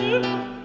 Música